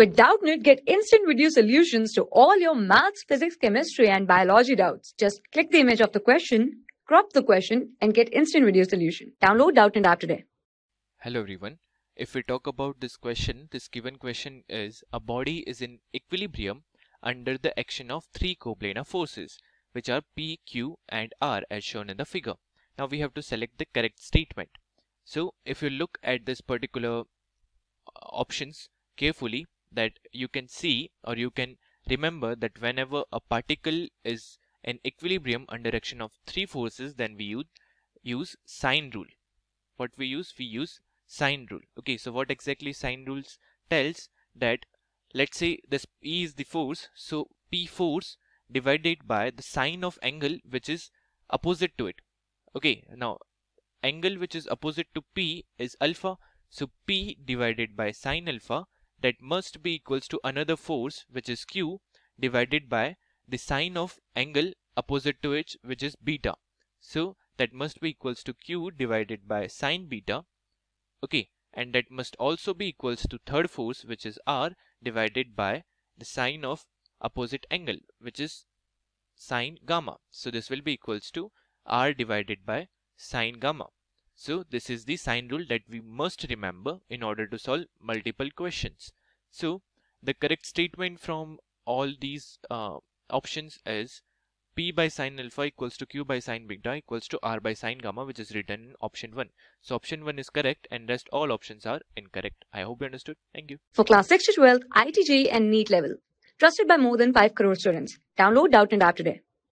With Doubtnut, get instant video solutions to all your maths, physics, chemistry, and biology doubts. Just click the image of the question, crop the question, and get instant video solution. Download Doubtnut app today. Hello everyone. If we talk about this question, this given question is a body is in equilibrium under the action of three coplanar forces, which are P, Q, and R as shown in the figure. Now we have to select the correct statement. So if you look at this particular uh, options carefully, that you can see or you can remember that whenever a particle is in equilibrium under action of three forces then we use sine rule. What we use we use sine rule. Okay so what exactly sine rules tells that let's say this E is the force so P force divided by the sine of angle which is opposite to it. Okay now angle which is opposite to P is alpha so P divided by sine alpha that must be equals to another force which is q divided by the sine of angle opposite to it which is beta. So that must be equals to q divided by sine beta. Okay, and that must also be equals to third force which is r divided by the sine of opposite angle which is sine gamma. So this will be equals to r divided by sine gamma. So this is the sine rule that we must remember in order to solve multiple questions. So the correct statement from all these uh, options is P by sine alpha equals to Q by sine beta equals to R by sine gamma which is written in option 1. So option 1 is correct and rest all options are incorrect. I hope you understood. Thank you. For class 6 to 12, IIT JEE and NEET level. Trusted by more than 5 crore students. Download Doubtnut app today.